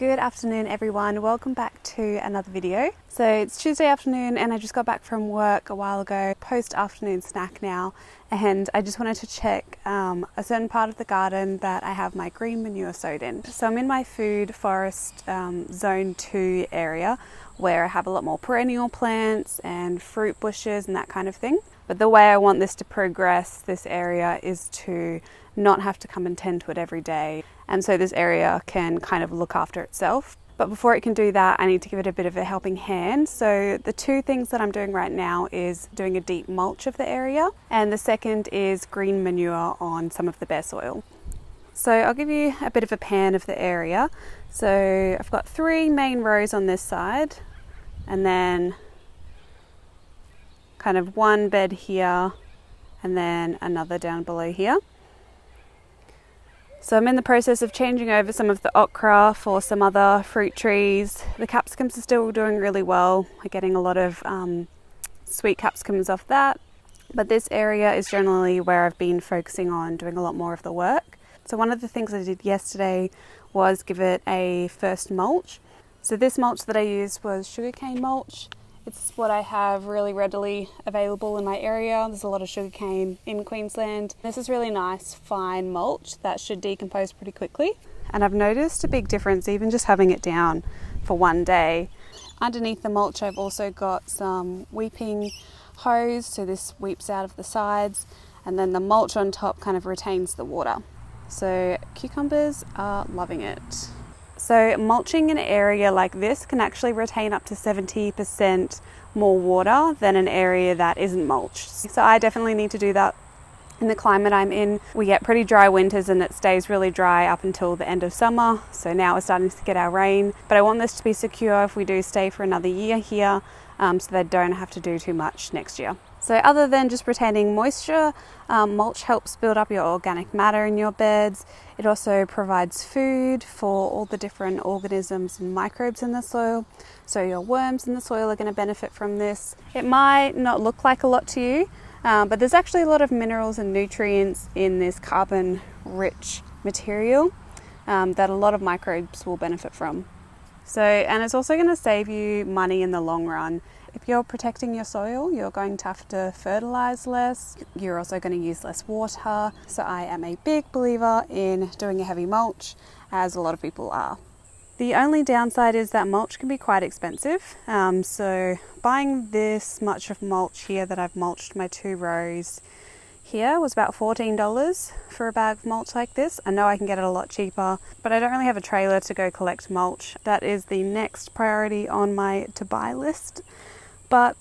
Good afternoon, everyone. Welcome back to another video. So it's Tuesday afternoon, and I just got back from work a while ago, post afternoon snack now, and I just wanted to check um, a certain part of the garden that I have my green manure sowed in. So I'm in my food forest um, zone 2 area where I have a lot more perennial plants and fruit bushes and that kind of thing. But the way I want this to progress, this area, is to not have to come and tend to it every day. And so this area can kind of look after itself. But before it can do that, I need to give it a bit of a helping hand. So the two things that I'm doing right now is doing a deep mulch of the area, and the second is green manure on some of the bare soil. So I'll give you a bit of a pan of the area. So I've got three main rows on this side, and then kind of one bed here, and then another down below here. So I'm in the process of changing over some of the okra for some other fruit trees. The capsicums are still doing really well. We're getting a lot of um, sweet capsicums off that. But this area is generally where I've been focusing on doing a lot more of the work. So one of the things I did yesterday was give it a first mulch. So this mulch that I used was sugarcane mulch. It's what I have really readily available in my area. There's a lot of sugarcane in Queensland. This is really nice, fine mulch that should decompose pretty quickly. And I've noticed a big difference even just having it down for one day. Underneath the mulch, I've also got some weeping hose, so this weeps out of the sides, and then the mulch on top kind of retains the water. So cucumbers are loving it. So, mulching an area like this can actually retain up to 70% more water than an area that isn't mulched. So, I definitely need to do that in the climate I'm in. We get pretty dry winters and it stays really dry up until the end of summer. So, now we're starting to get our rain. But I want this to be secure if we do stay for another year here um, so they don't have to do too much next year. So, other than just retaining moisture, um, mulch helps build up your organic matter in your beds. It also provides food for all the different organisms and microbes in the soil. So, your worms in the soil are going to benefit from this. It might not look like a lot to you, um, but there's actually a lot of minerals and nutrients in this carbon rich material um, that a lot of microbes will benefit from. So, and it's also going to save you money in the long run. If you're protecting your soil, you're going to have to fertilize less. You're also going to use less water. So, I am a big believer in doing a heavy mulch, as a lot of people are. The only downside is that mulch can be quite expensive. Um, so, buying this much of mulch here that I've mulched my two rows here was about $14 for a bag of mulch like this. I know I can get it a lot cheaper, but I don't really have a trailer to go collect mulch. That is the next priority on my to buy list. But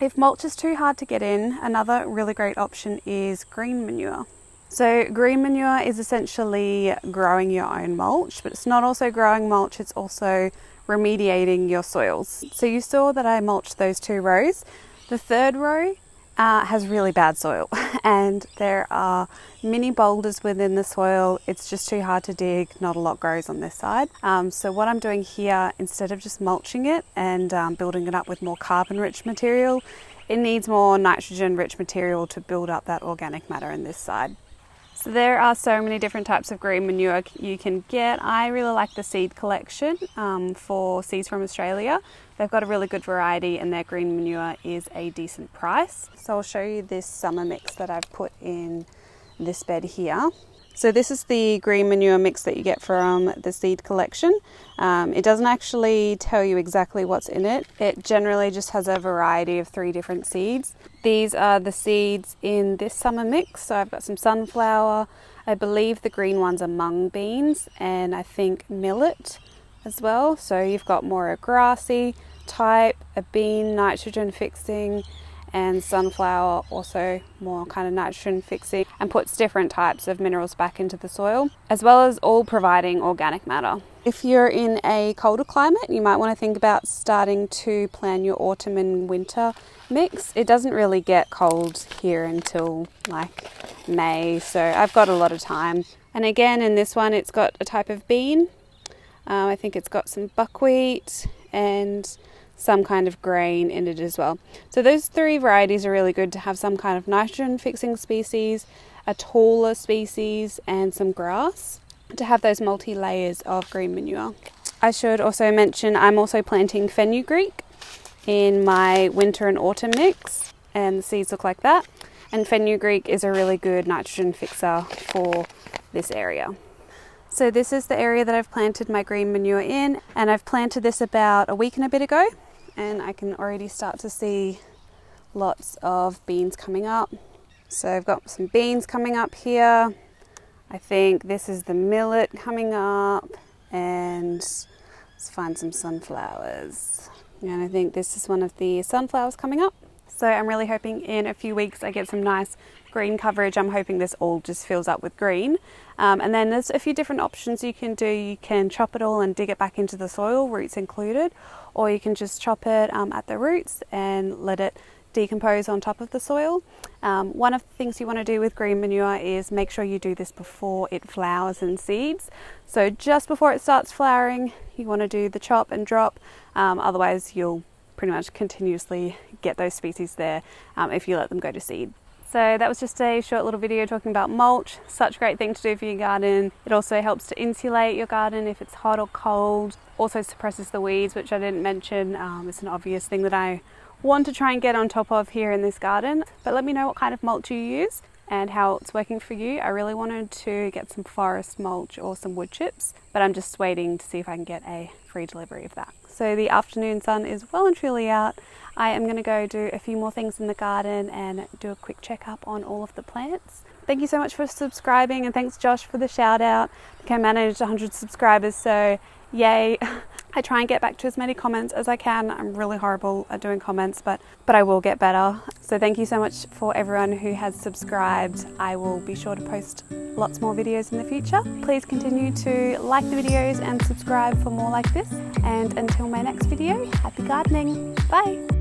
if mulch is too hard to get in, another really great option is green manure. So, green manure is essentially growing your own mulch, but it's not also growing mulch, it's also remediating your soils. So, you saw that I mulched those two rows. The third row uh, has really bad soil and there are mini boulders within the soil. It's just too hard to dig, not a lot grows on this side. Um, so, what I'm doing here, instead of just mulching it and um, building it up with more carbon rich material, it needs more nitrogen rich material to build up that organic matter in this side. So there are so many different types of green manure you can get. I really like the seed collection um, for Seeds from Australia. They've got a really good variety and their green manure is a decent price. So I'll show you this summer mix that I've put in this bed here. So this is the green manure mix that you get from the seed collection. Um, it doesn't actually tell you exactly what's in it. It generally just has a variety of three different seeds. These are the seeds in this summer mix. So I've got some sunflower. I believe the green ones are mung beans and I think millet as well. So you've got more a grassy type, a bean nitrogen fixing, and sunflower also more kind of nitrogen fixing and puts different types of minerals back into the soil as well as all providing organic matter. If you're in a colder climate, you might want to think about starting to plan your autumn and winter mix. It doesn't really get cold here until like May, so I've got a lot of time. And again, in this one, it's got a type of bean. Um, I think it's got some buckwheat and some kind of grain in it as well. So those three varieties are really good to have some kind of nitrogen fixing species, a taller species, and some grass to have those multi layers of green manure. I should also mention I'm also planting fenugreek in my winter and autumn mix, and the seeds look like that. And fenugreek is a really good nitrogen fixer for this area. So this is the area that I've planted my green manure in, and I've planted this about a week and a bit ago, and I can already start to see lots of beans coming up. So I've got some beans coming up here. I think this is the millet coming up, and let's find some sunflowers. And I think this is one of the sunflowers coming up. So I'm really hoping in a few weeks I get some nice green coverage. I'm hoping this all just fills up with green. Um, and then there's a few different options you can do. You can chop it all and dig it back into the soil, roots included, or you can just chop it um, at the roots and let it decompose on top of the soil. Um, one of the things you want to do with green manure is make sure you do this before it flowers and seeds. So just before it starts flowering, you want to do the chop and drop. Um, otherwise, you'll pretty much continuously get those species there um, if you let them go to seed. So that was just a short little video talking about mulch. Such a great thing to do for your garden. It also helps to insulate your garden if it's hot or cold. Also suppresses the weeds, which I didn't mention. Um, it's an obvious thing that I want to try and get on top of here in this garden. But let me know what kind of mulch you use and how it's working for you. I really wanted to get some forest mulch or some wood chips, but I'm just waiting to see if I can get a free delivery of that. So the afternoon sun is well and truly out. I am going to go do a few more things in the garden and do a quick checkup on all of the plants. Thank you so much for subscribing and thanks Josh for the shout out. I managed 100 subscribers, so yay. I try and get back to as many comments as I can. I'm really horrible at doing comments, but but I will get better. So thank you so much for everyone who has subscribed. I will be sure to post lots more videos in the future. Please continue to like the videos and subscribe for more like this. And until my next video, happy gardening. Bye.